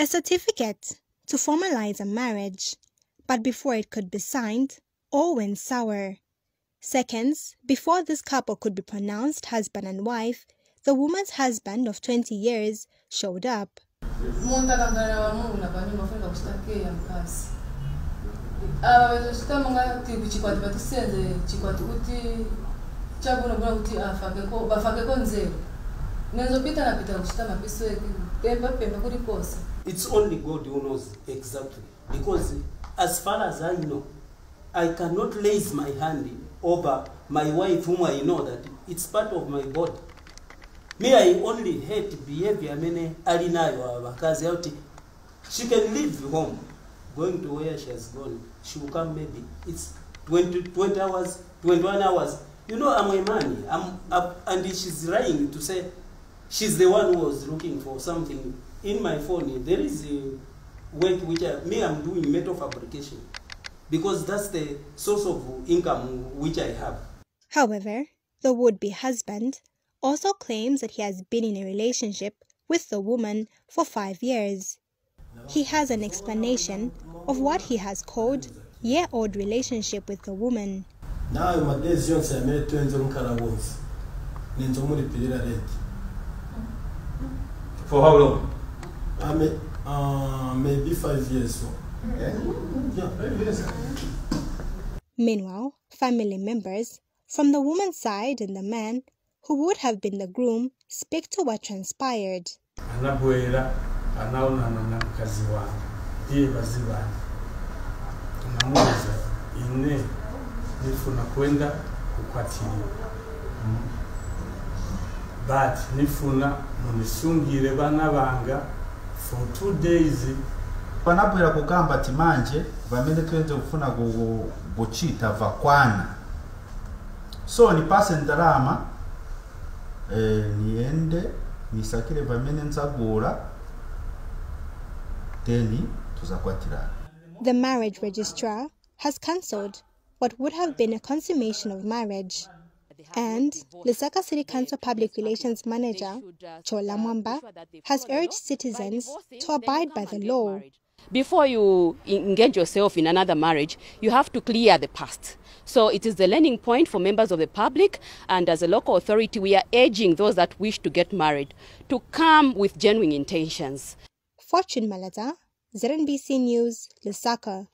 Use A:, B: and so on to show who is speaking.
A: a certificate to formalize a marriage, but before it could be signed, all went sour. Seconds before this couple could be pronounced husband and wife, the woman's husband of 20 years showed up.
B: Kuri.
C: It's only God who knows exactly. Because as far as I know, I cannot raise my hand over my wife whom I know that it's part of my body. Me, I only hate behavior mene alinayo abakazi out. She can leave home, going to where she has gone. She will come maybe it's 20, 20 hours, 21 hours. You know, I'm a man. I'm and she's lying to say she's the one who was looking for something in my phone. There is a work which I, me I'm doing metal fabrication because that's the source of income which I have.
A: However, the would-be husband also claims that he has been in a relationship with the woman for five years. He has an explanation of what he has called year-old relationship with the woman.
D: Now, nawe madezi yonse yamere
E: For how long?
D: I may, uh, maybe five years so yeah. five years.
A: Meanwhile, family members from the woman's side and the man who would have been the groom speak to what transpired.
E: anabwera anaonana na mkazi wangu iye bazibani namuuliza ine nifuna kwenda kukwatiliwa Mm. But nifuna munisungire bana banga for two days.
F: Panabwera kugamba ati manje vamene twenze kufuna ku- kuchita vakwana. So nipase ndalama eh, niende nisakire vamene nzagula then tuzakwatirana
A: The marriage registrar has cancelled what would have been a consummation of marriage. And Lusaka City Council Public Relations Manager uh, Chola uh, Mwamba has urged citizens to abide by the law.
G: Before you engage yourself in another marriage, you have to clear the past. So it is the learning point for members of the public, and as a local authority, we are urging those that wish to get married to come with genuine intentions.
A: Fortune Malaza, ZNBC News, Lusaka.